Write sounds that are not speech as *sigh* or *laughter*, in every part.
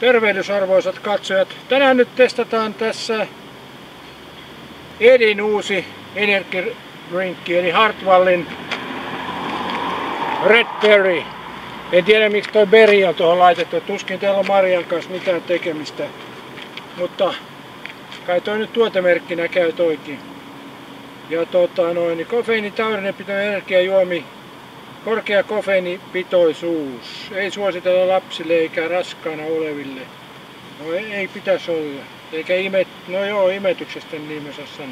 Tervehdysarvoisat katsojat. Tänään nyt testataan tässä Edin uusi energidrinkki eli Hartwallin Red Berry. En tiedä miksi toi berry on tuohon laitettu. Tuskin täällä on Marian kanssa mitään tekemistä. Mutta kai toi nyt tuotemerkkinä käy toikin. Ja tota noin, niin kofeiini taudinepitoinen energiajuomi Korkea kofeiinipitoisuus. Ei suositella lapsille eikä raskaana oleville. No ei, ei pitäisi olla. Eikä imet, no joo, imetyksestä niin mä sanoa.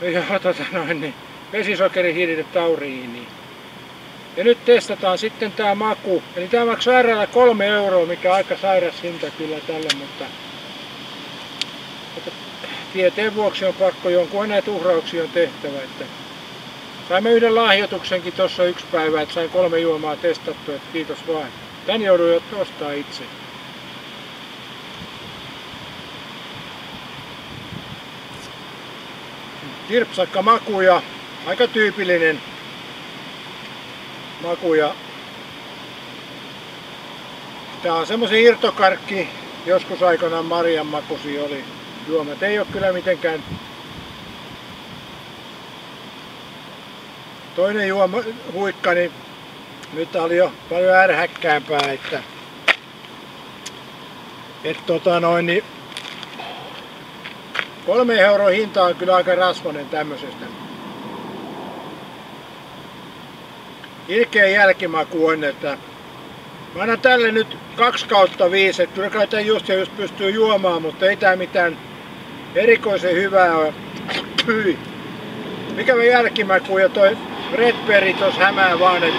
No joo, *laughs* tota noin, niin vesisokerihiidide tauriini. Ja nyt testataan sitten tämä maku. Eli tämä maksaa RL 3 euroa, mikä on aika sairas hinta kyllä tälle, mutta, mutta tieteen vuoksi on pakko jonkun näitä uhrauksia on tehtävä. Että Saimme yhden lahjoituksenkin tuossa yksi päivä, että sain kolme juomaa testattua, että kiitos vaan. Tän jouduin ostaa itse. Kirpsakka maku ja aika tyypillinen maku ja Tää on semmoisen irtokarkki, joskus aikanaan Marian makusi oli juomat. Ei ole kyllä mitenkään Toinen juoma huikka, niin nyt oli jo paljon ärhäkkäämpää, että, että tota noin, niin kolme euroa hinta on kyllä aika rasvanen tämmöisestä. Ilkeä jälkimaku on, että mä annan tälle nyt 2 kautta 5, että kyllä kai tämän just ja just pystyy juomaan, mutta ei tää mitään erikoisen hyvää ole. Mikä me jälkimaku ja toi Redberry tos hämää vaan, että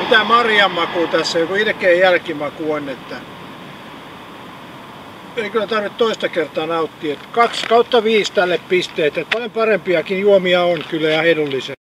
mitä marjan maku tässä, joku ilkeä jälkimaku on, että ei kyllä tarvitse toista kertaa nauttia. 2 kautta 5 tälle pisteet, että paljon parempiakin juomia on kyllä ja edullisia.